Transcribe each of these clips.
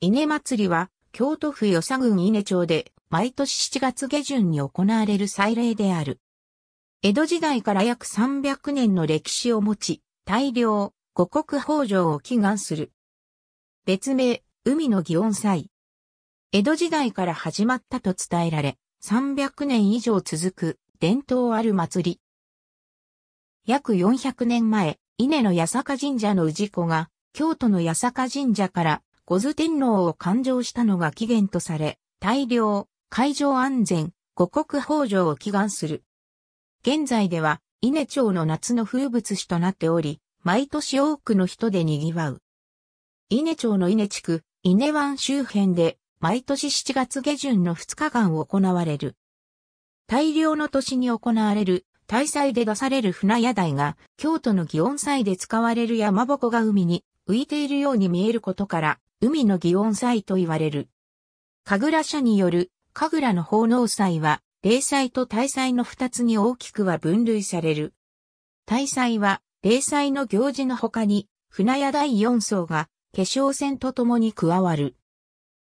稲祭りは、京都府与謝郡稲町で、毎年7月下旬に行われる祭礼である。江戸時代から約300年の歴史を持ち、大量、五穀豊穣を祈願する。別名、海の祇園祭。江戸時代から始まったと伝えられ、300年以上続く伝統ある祭り。約400年前、稲の八坂神社の氏子が、京都の八坂神社から五頭天皇を勘定したのが起源とされ、大量、海上安全、五穀豊穣を祈願する。現在では、稲町の夏の風物詩となっており、毎年多くの人で賑わう。稲町の稲地区、稲湾周辺で、毎年7月下旬の2日間行われる。大量の年に行われる大祭で出される船屋台が、京都の祇園祭で使われる山鉾が海に浮いているように見えることから、海の祇園祭と言われる。神楽社による、神楽の奉納祭は、霊祭と大祭の二つに大きくは分類される。大祭は、霊祭の行事の他に、船屋第四層が、化粧船と共に加わる。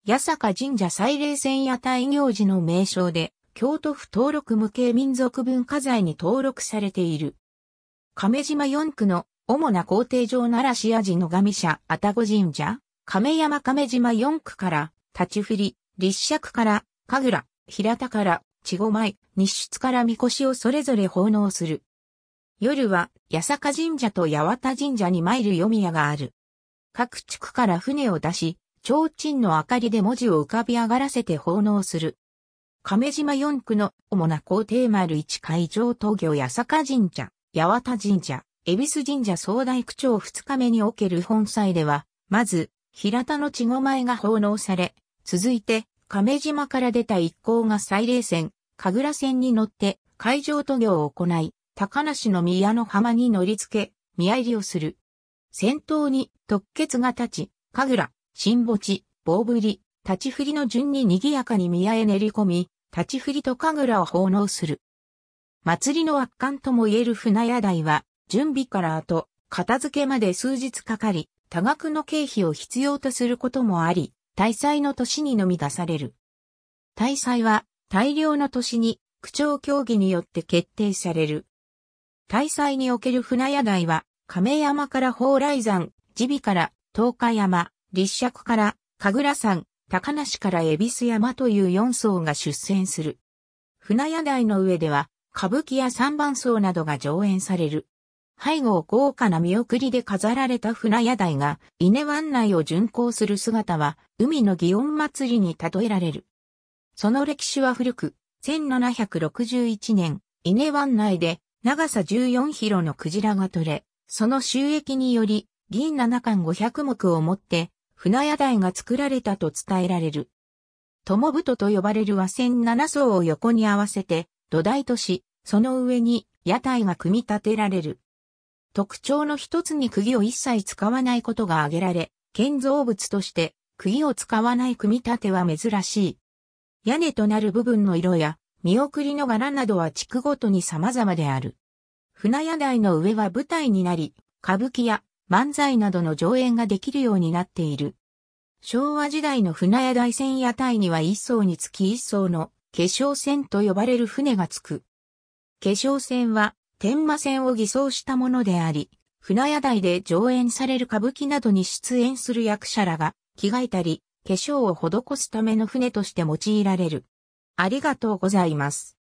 八坂神社祭礼船屋台行事の名称で、京都府登録無形民族文化財に登録されている。亀島四区の主な工程上奈良市味の神社、愛宕神社、亀山亀島四区から、立ち振り、立尺から、神楽、平田から、千五枚、日出から神輿をそれぞれ奉納する。夜は、八坂神社と八幡神社に参る読み屋がある。各地区から船を出し、提灯の明かりで文字を浮かび上がらせて奉納する。亀島四区の主な皇帝丸一会場東京八坂神社、八幡神社、恵比寿神社総大区長二日目における本祭では、まず、平田の稚語前が奉納され、続いて、亀島から出た一行が祭礼船、神楽船に乗って、海上渡御を行い、高梨の宮の浜に乗り付け、宮入りをする。先頭に、特決が立ち、神楽、新墓地、棒振り、立ち振りの順に賑やかに宮へ練り込み、立ち振りと神楽を奉納する。祭りの圧巻とも言える船屋台は、準備から後、片付けまで数日かかり、多額の経費を必要とすることもあり、大祭の年にのみ出される。大祭は、大量の年に、区長協議によって決定される。大祭における船屋台は、亀山から蓬莱山、耳鼻から東海山、立石から神楽山、高梨から恵比寿山という4層が出船する。船屋台の上では、歌舞伎や三番層などが上演される。背後を豪華な見送りで飾られた船屋台が、稲湾内を巡行する姿は、海の祇園祭りに例えられる。その歴史は古く、1761年、稲湾内で長さ14キロのクジラが取れ、その収益により、銀七巻500目をもって、船屋台が作られたと伝えられる。友太と呼ばれる和船七層を横に合わせて土台とし、その上に屋台が組み立てられる。特徴の一つに釘を一切使わないことが挙げられ、建造物として釘を使わない組み立ては珍しい。屋根となる部分の色や見送りの柄などは地区ごとに様々である。船屋台の上は舞台になり、歌舞伎や漫才などの上演ができるようになっている。昭和時代の船屋台船屋台には一層につき一層の化粧船と呼ばれる船がつく。化粧船は天馬線を偽装したものであり、船屋台で上演される歌舞伎などに出演する役者らが着替えたり、化粧を施すための船として用いられる。ありがとうございます。